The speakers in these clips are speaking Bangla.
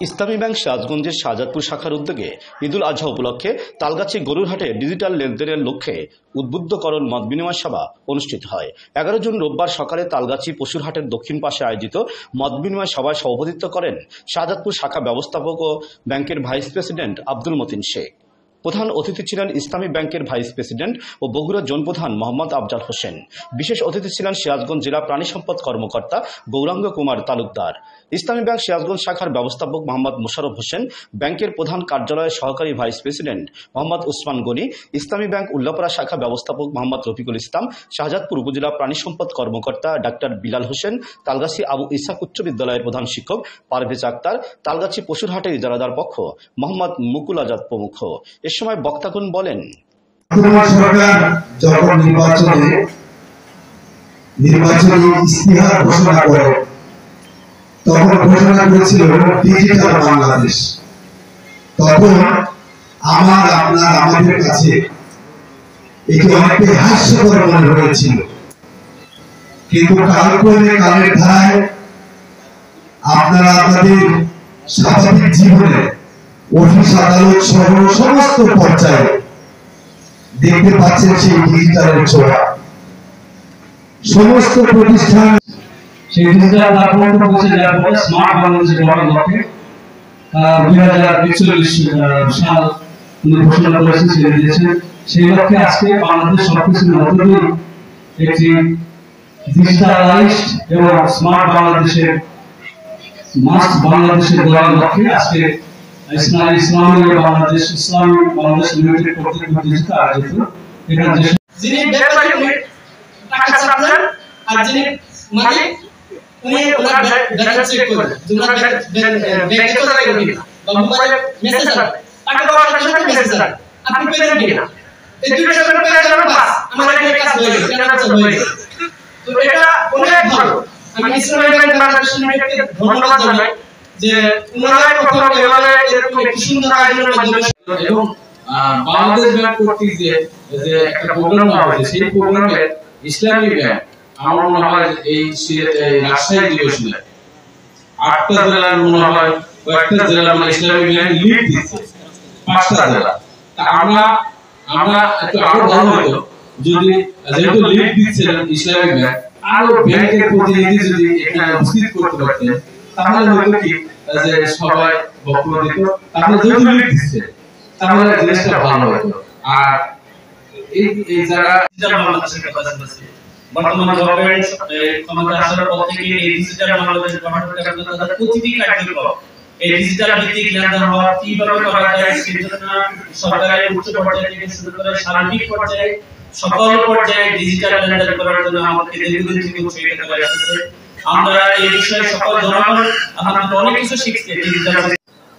ইসলামী ব্যাংক সাজগঞ্জের শাহজাদপুর শাখার উদ্যোগে ঈদুল আজহা উপলক্ষে তালগাছি গরুরহাটে ডিজিটাল লেনদেনের লক্ষ্যে উদ্বুদ্ধকরণ মত বিনিময় সভা অনুষ্ঠিত হয়। এগারো জুন রোববার সকালে তালগাছি পশুরহাটের দক্ষিণ পাশে আয়োজিত মত বিনিময় সভায় সভাপতিত্ব করেন শাহজাদপুর শাখা ব্যবস্থাপক ও ব্যাংকের ভাইস প্রেসিডেন্ট আব্দুল মতিন শেখ। প্রধান অতিথি ছিলেন ইসলামী ব্যাংকের ভাইস প্রেসিডেন্ট ও বগুড়া জোন প্রধান মোহাম্মদ আফজাল হোসেন। বিশেষ অতিথি ছিলেন সিরাজগঞ্জ জেলা প্রাণী সম্পদ কর্মকর্তা গৌরাঙ্গ কুমার তালুকদার। ইসলামী ব্যাংক সিরাজগঞ্জ শাখার ব্যবস্থাপক মোহাম্মদ মোশারফ হোসেন, ব্যাংকের প্রধান কার্যালয়ের সহকারী vice president Mohammad Usman Gani, Islami bank Ullapara শাখা ব্যবস্থাপক মোহাম্মদ রফিকুল ইসলাম, শাহজাদপুর উপজেলা প্রাণী সম্পদ কর্মকর্তা ডাক্তার বিলাল হোসেন, তালগাছি আবু ইসাক উচ্চ বিদ্যালয়ের প্রধান শিক্ষক পারভেজ আক্তার, তালগাছি পশুরহাটের ইজারাদার পক্ষ মোহাম্মদ মুকুল আজাদ প্রমুখ। এ সময় বক্তাগণ বলেন যখন নির্বাচনে নির্বাচনী ইস্তিহার ঘোষণা করে, তখন ঘোষণা করেছিল ডিজিটাল বাংলাদেশ। তখন আমার, আপনার, আমাদের কাছে এটি অনেকটাই হাস্যকর মনে হয়েছিল। কিন্তু কালক্রমে কালের ধারায় আপনারা আপনাদের স্বাভাবিক জীবনে অফিস আদালত সহ সমস্ত পর্যায়ে দেখতে পাচ্ছেন সেই ডিজিটালের ছোঁয়া। সমস্ত প্রতিষ্ঠান সেই ডিজিটাল প্ল্যাটফর্ম পৌঁছে যাওয়ার পরে স্মার্ট বাংলাদেশের গড়ার লক্ষ্যে দুই হাজার একচল্লিশ সাল উনি ঘোষণা করেছেন ছেড়ে দিয়েছেন। সেই লক্ষ্যে আজকে বাংলাদেশ সবকিছুর মধ্য দিয়ে একটি ডিজিটালাইজড এবং স্মার্ট বাংলাদেশের মাস্ট বাংলাদেশের গড়ার লক্ষ্যে আজকে ইসলামী ইসলামী বাংলাদেশ ইসলামী বাংলাদেশ লিমিটেড কর্তৃক ডিজিটাল আয়োজিত এখানে যিনি ব্যাপারী উনি টাকা ছাড়ছেন আর যিনি মালিক উনি ওনার ব্যালেন্স চেক করেন ওনার ব্যাংকে তো লাগে কিনা? বা মোবাইলে মেসেজ আসে টাকা দেওয়ার সাথে সাথে মেসেজ আসে। আপনি পেলেন কিনা? এই দুটো সাথে পেয়ে যাবেন বাস আমার এখানে কাজ হয়ে গেছে। কেন কাজ হয়ে গেছে? তো এটা অনেক ভালো। আমি ইসলামী ব্যাংক বাংলাদেশ লিমিটেডকে ধন্যবাদ জানাই যে ওনারা কখনো এভাবে এরকম একটি সুন্দর আয়োজনের মাধ্যমে এবং বাংলাদেশ ব্যাংক কর্তৃক যে একটা প্রোগ্রাম নেওয়া হয়েছে, সেই প্রোগ্রামে ইসলামী ব্যাংক, আমার মনে হয় এই রাজশাহী আটটা জেলার মনে হয়, কয়েকটা মানে ইসলামী ব্যাংক লিড দিচ্ছে পাঁচটা জেলা। আমরা আমরা একটু আরও ভালো হতো, যদি, যেহেতু লিড দিচ্ছেন ইসলামী ব্যাংক, আরও ব্যাংকের প্রতিনিধি যদি এখানে উপস্থিত করতে পারতেন, তাহলে হয়তো কি, যে সবাই বক্তব্য দিত তাহলে যেহেতু দিচ্ছে তাহলে জিনিসটা ভালো হতো। আর এই এই যারা বাংলাদেশের কথা বলছি বর্তমান গভর্নমেন্ট ক্ষমতা আসার পর থেকে এই ডিজিটাল বাংলাদেশ গঠন করার জন্য তাদের প্রতিটি কার্যক্রম। এই ডিজিটাল ভিত্তিক লেনদেন হওয়া কীভাবে করা যায় সেজন্য সরকারের উচ্চ পর্যায়ে থেকে শুরু করে সার্বিক পর্যায়ে সকল পর্যায়ে ডিজিটাল লেনদেন করার জন্য আমাদের দীর্ঘদিন থেকে উৎসাহিত করে আসছে আমরা এই বিষয়ে সকল জনগণ আমাদের অনেক কিছু শিখছে ডিজিটাল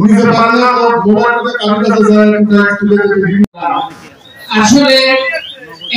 নিজে কাছে যায় তুলে আসলে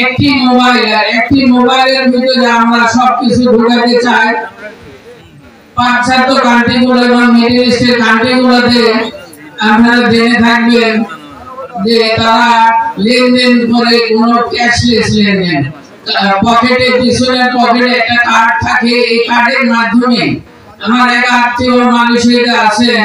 একটি মোবাইল একটি মোবাইলের ভিতরে আমরা সবকিছু ঢুকাতে চাই। এবং ইস্টের আপনারা জেনে থাকবেন যে তারা লেনদেন করে কোনো ক্যাশলেস লেনদেন। পকেটে পিছনের পকেটে একটা কার্ড থাকে, এই কার্ডের মাধ্যমে। আমার এক আত্মীয় মানুষ আছেন